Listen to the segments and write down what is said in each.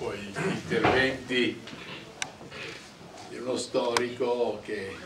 dopo gli interventi di uno storico che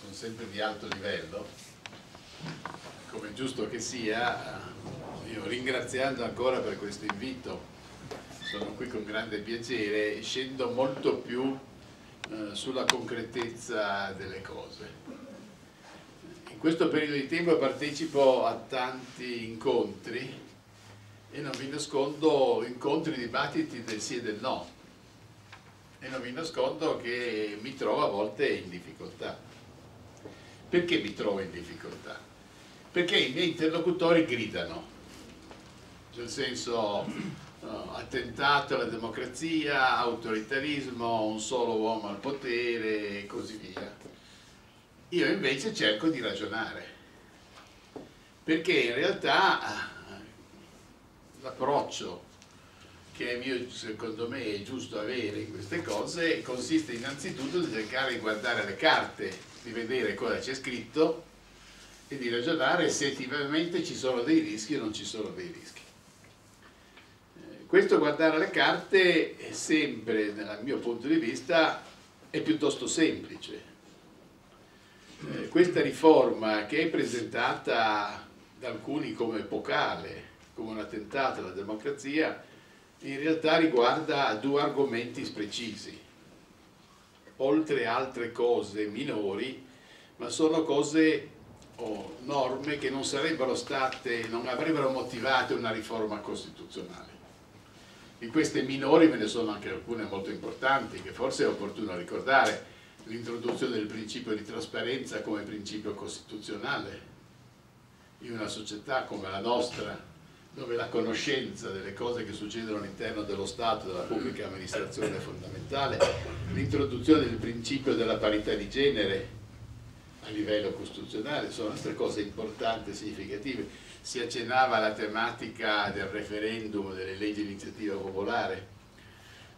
sono sempre di alto livello, come giusto che sia, io ringraziando ancora per questo invito, sono qui con grande piacere, scendo molto più eh, sulla concretezza delle cose. In questo periodo di tempo partecipo a tanti incontri e non vi nascondo incontri, dibattiti del sì e del no e non vi nascondo che mi trovo a volte in difficoltà. Perché mi trovo in difficoltà? Perché i miei interlocutori gridano, nel senso no, attentato alla democrazia, autoritarismo, un solo uomo al potere e così via. Io invece cerco di ragionare, perché in realtà l'approccio che mio, secondo me è giusto avere in queste cose consiste innanzitutto di cercare di guardare le carte, di vedere cosa c'è scritto e di ragionare se effettivamente ci sono dei rischi o non ci sono dei rischi. Eh, questo guardare le carte è sempre, dal mio punto di vista, è piuttosto semplice. Eh, questa riforma che è presentata da alcuni come epocale, come un attentato alla democrazia, in realtà riguarda due argomenti precisi, oltre altre cose minori, ma sono cose o norme che non sarebbero state, non avrebbero motivato una riforma costituzionale. Di queste minori ve ne sono anche alcune molto importanti, che forse è opportuno ricordare, l'introduzione del principio di trasparenza come principio costituzionale in una società come la nostra, dove la conoscenza delle cose che succedono all'interno dello Stato della pubblica amministrazione è fondamentale, l'introduzione del principio della parità di genere a livello costituzionale sono altre cose importanti e significative. Si accennava alla tematica del referendum, delle leggi di iniziativa popolare,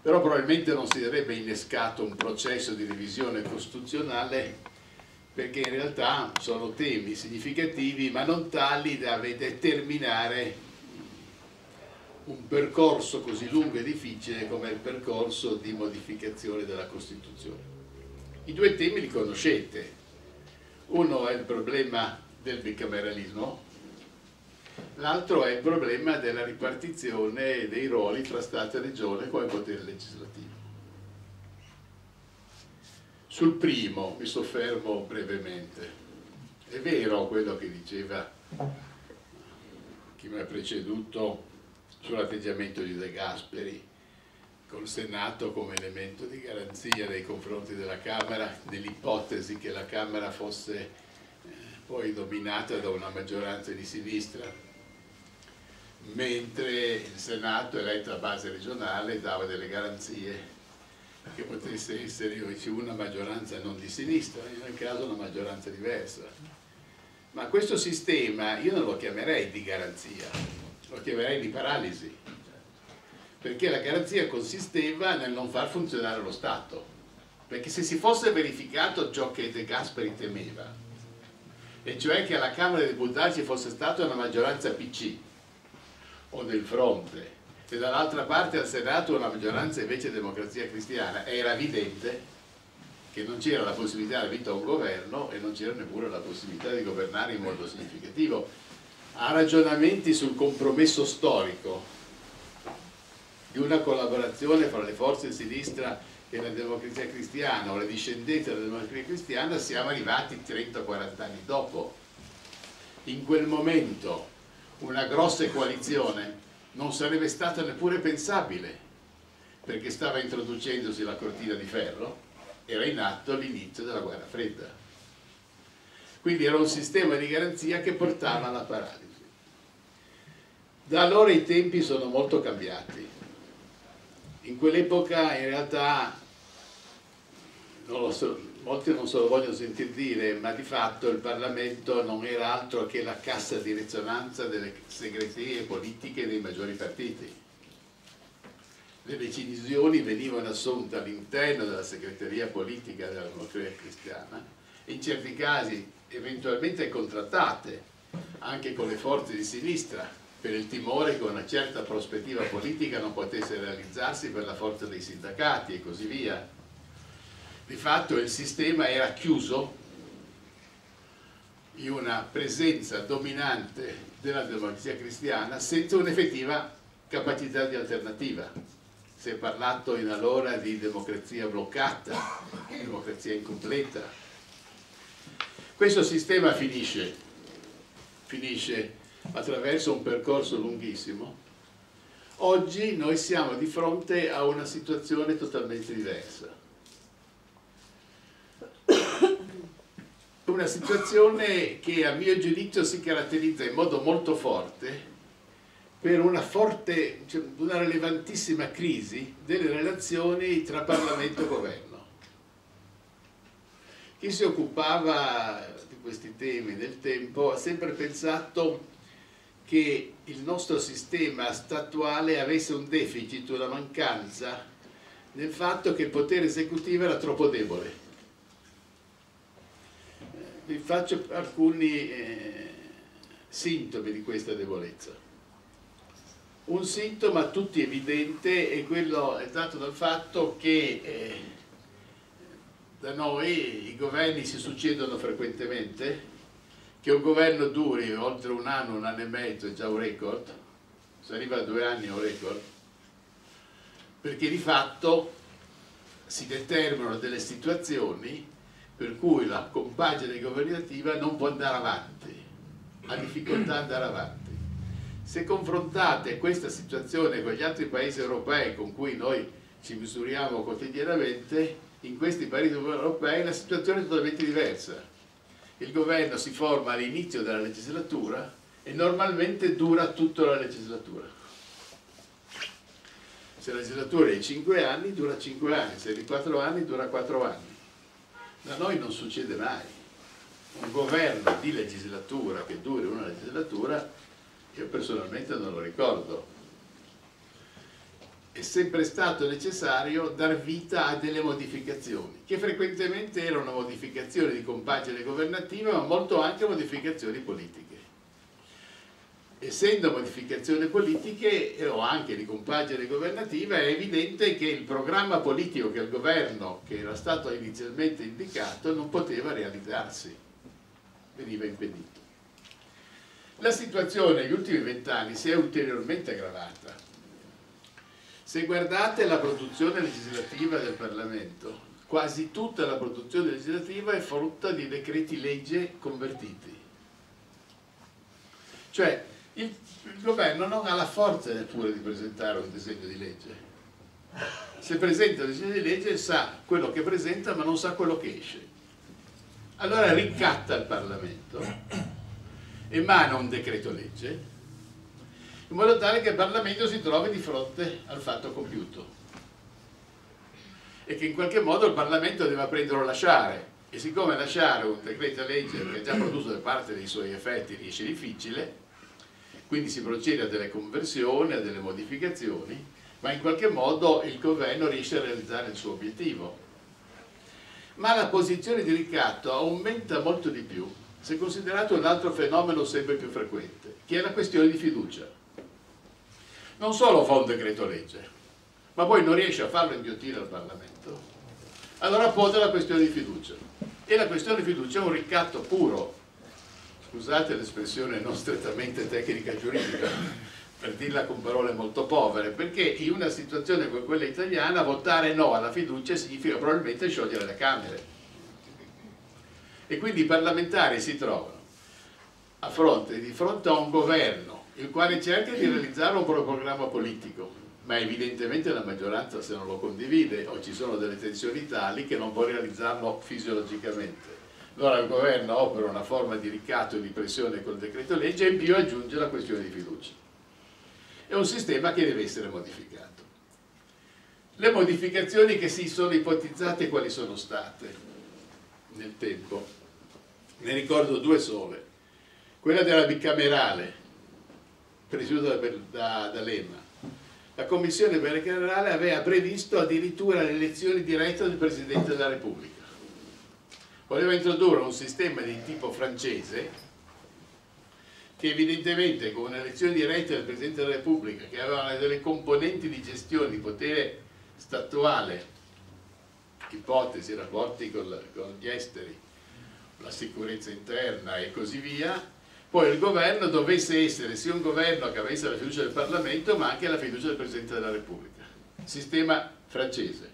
però probabilmente non si sarebbe innescato un processo di revisione costituzionale perché in realtà sono temi significativi ma non tali da determinare un percorso così lungo e difficile come il percorso di modificazione della Costituzione. I due temi li conoscete, uno è il problema del bicameralismo, l'altro è il problema della ripartizione dei ruoli tra Stato e Regione come potere legislativo. Sul primo mi soffermo brevemente. È vero quello che diceva chi mi ha preceduto sull'atteggiamento di De Gasperi col Senato come elemento di garanzia nei confronti della Camera nell'ipotesi che la Camera fosse eh, poi dominata da una maggioranza di sinistra mentre il Senato eletto a base regionale dava delle garanzie che potesse essere una maggioranza non di sinistra, in quel caso una maggioranza diversa. Ma questo sistema io non lo chiamerei di garanzia, lo chiamerei di paralisi, perché la garanzia consisteva nel non far funzionare lo Stato, perché se si fosse verificato ciò che De Gasperi temeva, e cioè che alla Camera dei Deputati ci fosse stata una maggioranza PC o del fronte, e dall'altra parte al Senato una maggioranza invece democrazia cristiana, era evidente che non c'era la possibilità di vita a un governo e non c'era neppure la possibilità di governare in modo significativo a ragionamenti sul compromesso storico di una collaborazione fra le forze di sinistra e la democrazia cristiana o le discendenti della democrazia cristiana siamo arrivati 30-40 anni dopo. In quel momento una grossa coalizione non sarebbe stata neppure pensabile perché stava introducendosi la cortina di ferro, era in atto l'inizio della guerra fredda. Quindi era un sistema di garanzia che portava alla paralisi. Da allora i tempi sono molto cambiati. In quell'epoca in realtà, non so, molti non se lo vogliono sentire dire, ma di fatto il Parlamento non era altro che la cassa di risonanza delle segreterie politiche dei maggiori partiti. Le decisioni venivano assunte all'interno della segreteria politica della democrazia cristiana in certi casi eventualmente contrattate anche con le forze di sinistra per il timore che una certa prospettiva politica non potesse realizzarsi per la forza dei sindacati e così via. Di fatto il sistema era chiuso in una presenza dominante della democrazia cristiana senza un'effettiva capacità di alternativa. Si è parlato in allora di democrazia bloccata, democrazia incompleta. Questo sistema finisce, finisce attraverso un percorso lunghissimo. Oggi noi siamo di fronte a una situazione totalmente diversa. Una situazione che a mio giudizio si caratterizza in modo molto forte per una forte, cioè una rilevantissima crisi delle relazioni tra Parlamento e Governo. Chi si occupava di questi temi nel tempo ha sempre pensato che il nostro sistema statuale avesse un deficit, una mancanza nel fatto che il potere esecutivo era troppo debole. Vi faccio alcuni eh, sintomi di questa debolezza. Un sintomo a tutti evidente è quello è dato dal fatto che eh, da noi i governi si succedono frequentemente, che un governo duri oltre un anno, un anno e mezzo è già un record, se arriva a due anni è un record, perché di fatto si determinano delle situazioni per cui la compagine governativa non può andare avanti, ha difficoltà ad andare avanti. Se confrontate questa situazione con gli altri paesi europei con cui noi ci misuriamo quotidianamente, in questi paesi europei la situazione è totalmente diversa il governo si forma all'inizio della legislatura e normalmente dura tutta la legislatura. Se la legislatura è di 5 anni, dura 5 anni, se è di 4 anni, dura 4 anni. Da noi non succede mai. Un governo di legislatura che duri una legislatura, io personalmente non lo ricordo è sempre stato necessario dar vita a delle modificazioni, che frequentemente erano modificazioni di compagine governativa, ma molto anche modificazioni politiche. Essendo modificazioni politiche o anche di compagine governativa, è evidente che il programma politico che il governo, che era stato inizialmente indicato, non poteva realizzarsi, veniva impedito. La situazione negli ultimi vent'anni si è ulteriormente aggravata se guardate la produzione legislativa del Parlamento, quasi tutta la produzione legislativa è frutta di decreti legge convertiti. Cioè, il, il governo non ha la forza neppure di presentare un disegno di legge. Se presenta un disegno di legge sa quello che presenta ma non sa quello che esce. Allora ricatta il Parlamento, emana un decreto legge in modo tale che il Parlamento si trovi di fronte al fatto compiuto. E che in qualche modo il Parlamento deve prendere o lasciare. E siccome lasciare un decreto legge che è già prodotto parte dei suoi effetti riesce difficile quindi si procede a delle conversioni, a delle modificazioni ma in qualche modo il governo riesce a realizzare il suo obiettivo. Ma la posizione di ricatto aumenta molto di più se considerato un altro fenomeno sempre più frequente che è la questione di fiducia non solo fa un decreto legge, ma poi non riesce a farlo inghiottire al Parlamento, allora pone la questione di fiducia. E la questione di fiducia è un ricatto puro, scusate l'espressione non strettamente tecnica giuridica, per dirla con parole molto povere, perché in una situazione come quella italiana votare no alla fiducia significa probabilmente sciogliere le Camere. E quindi i parlamentari si trovano a fronte, di fronte a un governo il quale cerca di realizzare un programma politico, ma evidentemente la maggioranza se non lo condivide o ci sono delle tensioni tali che non può realizzarlo fisiologicamente. Allora il governo opera una forma di ricatto e di pressione col decreto legge e in più aggiunge la questione di fiducia. È un sistema che deve essere modificato. Le modificazioni che si sono ipotizzate quali sono state nel tempo? Ne ricordo due sole. Quella della bicamerale, presieduta da, da, Lemma. La Commissione bicamerale aveva previsto addirittura l'elezione diretta del Presidente della Repubblica. Voleva introdurre un sistema di tipo francese che evidentemente con un'elezione diretta del Presidente della Repubblica che aveva delle componenti di gestione di potere statuale ipotesi, rapporti con, con gli esteri, la sicurezza interna e così via, poi il governo dovesse essere sia un governo che avesse la fiducia del Parlamento ma anche la fiducia del Presidente della Repubblica. Sistema francese,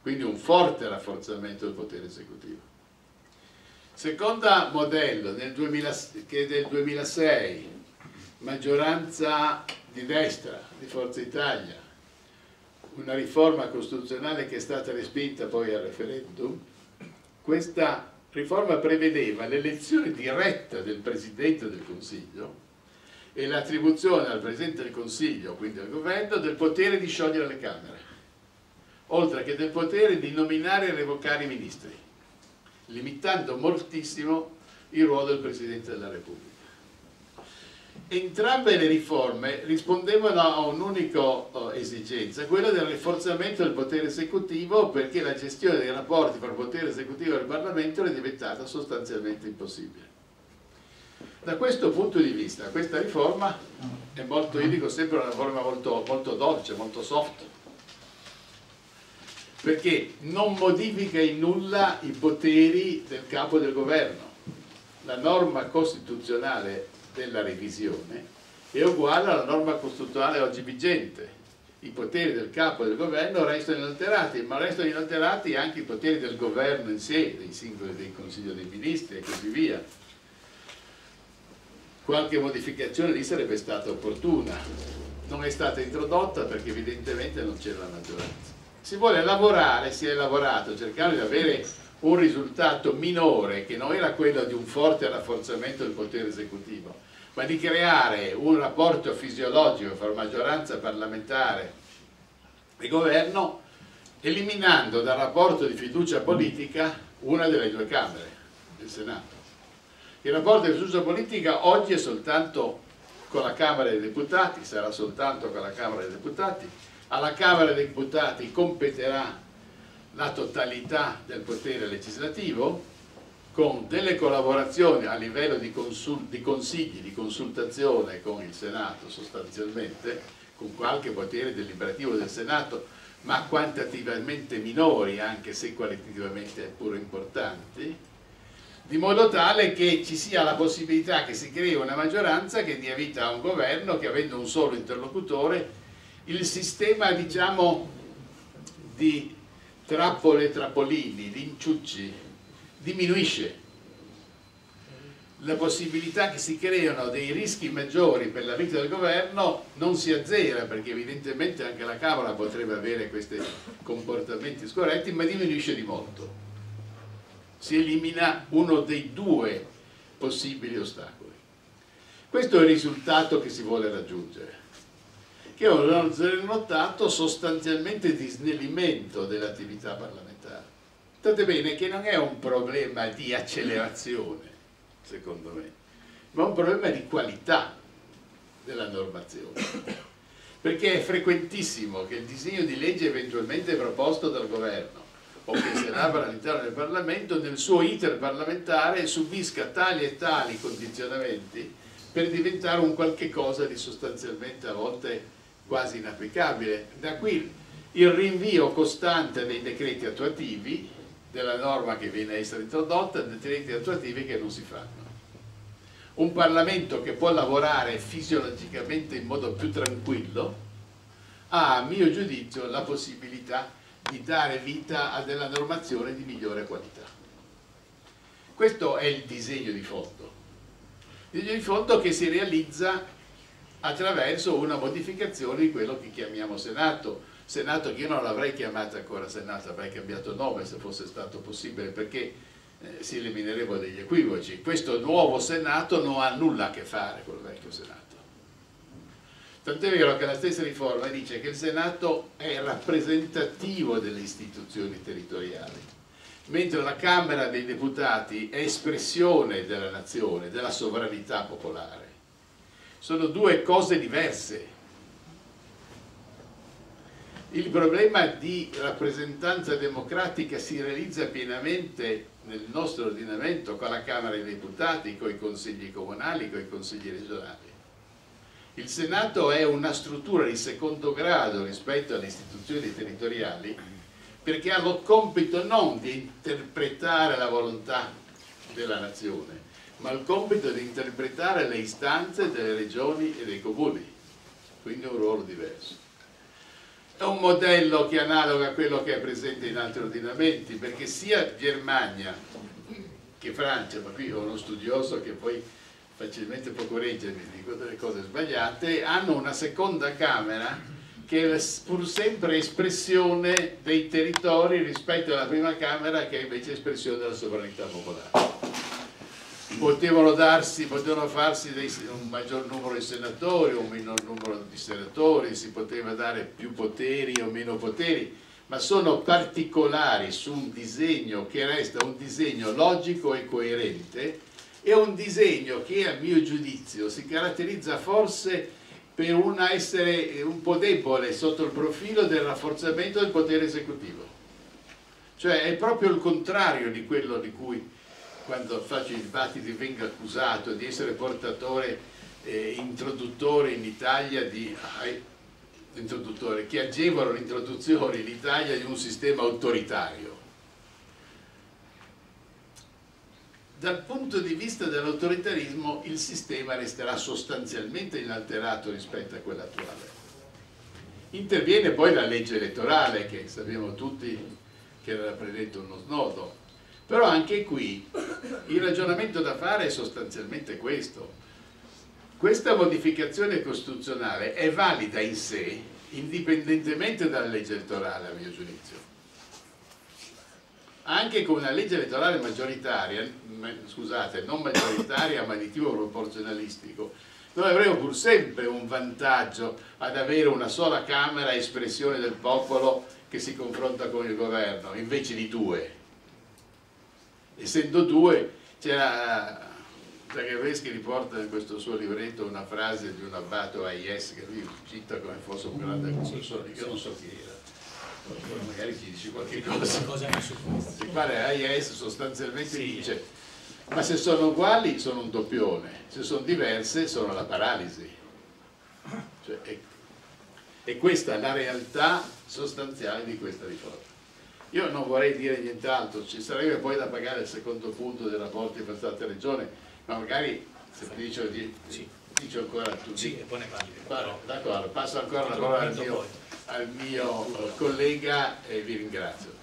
quindi un forte rafforzamento del potere esecutivo. Secondo modello nel 2000, che è del 2006, maggioranza di destra, di Forza Italia, una riforma costituzionale che è stata respinta poi al referendum, questa riforma prevedeva l'elezione diretta del Presidente del Consiglio e l'attribuzione al Presidente del Consiglio, quindi al Governo, del potere di sciogliere le Camere, oltre che del potere di nominare e revocare i ministri, limitando moltissimo il ruolo del Presidente della Repubblica. Entrambe le riforme rispondevano a un'unica uh, esigenza, quella del rafforzamento del potere esecutivo perché la gestione dei rapporti tra il potere esecutivo e il Parlamento era diventata sostanzialmente impossibile. Da questo punto di vista questa riforma è molto, io dico sempre una riforma molto, molto dolce, molto soft, perché non modifica in nulla i poteri del capo del governo. La norma costituzionale della revisione è uguale alla norma costituzionale oggi vigente. I poteri del capo del governo restano inalterati, ma restano inalterati anche i poteri del governo in sé, dei singoli del Consiglio dei Ministri e così via. Qualche modificazione lì sarebbe stata opportuna, non è stata introdotta perché evidentemente non c'era la maggioranza. Si vuole lavorare, si è lavorato cercando di avere un risultato minore che non era quello di un forte rafforzamento del potere esecutivo, ma di creare un rapporto fisiologico fra maggioranza parlamentare e governo eliminando dal rapporto di fiducia politica una delle due Camere, il Senato. Il rapporto di fiducia politica oggi è soltanto con la Camera dei Deputati, sarà soltanto con la Camera dei Deputati, alla Camera dei Deputati competerà la totalità del potere legislativo con delle collaborazioni a livello di, di, consigli, di consultazione con il Senato sostanzialmente, con qualche potere deliberativo del Senato, ma quantitativamente minori anche se qualitativamente pure importanti, di modo tale che ci sia la possibilità che si crei una maggioranza che dia vita a un governo che avendo un solo interlocutore il sistema diciamo di trappole e trappolini, di inciucci diminuisce. La possibilità che si creino dei rischi maggiori per la vita del governo non si azzera perché evidentemente anche la Camera potrebbe avere questi comportamenti scorretti ma diminuisce di molto. Si elimina uno dei due possibili ostacoli. Questo è il risultato che si vuole raggiungere che è un risultato sostanzialmente di snellimento dell'attività parlamentare State bene che non è un problema di accelerazione, secondo me, ma un problema di qualità della normazione. Perché è frequentissimo che il disegno di legge eventualmente proposto dal governo o che si elabora all'interno del Parlamento nel suo iter parlamentare subisca tali e tali condizionamenti per diventare un qualche cosa di sostanzialmente a volte quasi inapplicabile. Da qui il rinvio costante dei decreti attuativi della norma che viene a essere introdotta, decreti attuativi che non si fanno. Un Parlamento che può lavorare fisiologicamente in modo più tranquillo ha, a mio giudizio, la possibilità di dare vita a della normazione di migliore qualità. Questo è il disegno di fondo. Il disegno di fondo che si realizza attraverso una modificazione di quello che chiamiamo Senato, Senato che io non l'avrei chiamato ancora Senato, avrei cambiato nome se fosse stato possibile perché eh, si eliminerebbero degli equivoci. Questo nuovo Senato non ha nulla a che fare con il vecchio Senato. Tant'è vero che la stessa riforma dice che il Senato è rappresentativo delle istituzioni territoriali, mentre la Camera dei Deputati è espressione della nazione, della sovranità popolare. Sono due cose diverse il problema di rappresentanza democratica si realizza pienamente nel nostro ordinamento con la Camera dei Deputati, con i consigli comunali, con i consigli regionali. Il Senato è una struttura di secondo grado rispetto alle istituzioni territoriali perché ha lo compito non di interpretare la volontà della nazione, ma il compito di interpretare le istanze delle regioni e dei comuni, quindi un ruolo diverso. È un modello che analoga a quello che è presente in altri ordinamenti, perché sia Germania che Francia, ma qui ho uno studioso che poi facilmente può correggermi, dico delle cose sbagliate, hanno una seconda Camera che è pur sempre espressione dei territori rispetto alla prima Camera che è invece espressione della sovranità popolare potevano, darsi, potevano farsi dei, un maggior numero di senatori un minor numero di senatori, si poteva dare più poteri o meno poteri, ma sono particolari su un disegno che resta un disegno logico e coerente e un disegno che a mio giudizio si caratterizza forse per una essere un po' debole sotto il profilo del rafforzamento del potere esecutivo. Cioè è proprio il contrario di quello di cui quando faccio i dibattiti vengo accusato di essere portatore, eh, introduttore in Italia di... Eh, che agevano l'introduzione in Italia di un sistema autoritario. Dal punto di vista dell'autoritarismo il sistema resterà sostanzialmente inalterato rispetto a quello attuale. Interviene poi la legge elettorale che sappiamo tutti che era predetto uno snodo, però anche qui il ragionamento da fare è sostanzialmente questo. Questa modificazione costituzionale è valida in sé, indipendentemente dalla legge elettorale, a mio giudizio. Anche con una legge elettorale maggioritaria, scusate, non maggioritaria ma di tipo proporzionalistico, noi avremo pur sempre un vantaggio ad avere una sola Camera espressione del popolo che si confronta con il governo, invece di due essendo due c'era Zagrebeschi riporta in questo suo libretto una frase di un abbato AIS che lui cita come fosse un grande confessore io non so chi era. Magari ci dice qualche cosa. Il quale AIS sostanzialmente dice ma se sono uguali sono un doppione. Se sono diverse sono la paralisi. Cioè, è, è questa la realtà sostanziale di questa riforma io non vorrei dire nient'altro, ci sarebbe poi da pagare il secondo punto dei rapporti fra Stato e Regione, ma magari se ti dice, di, sì. dice ancora tu. Sì, e poi ne parli. D'accordo, passo ancora la parola al mio, al mio collega e vi ringrazio.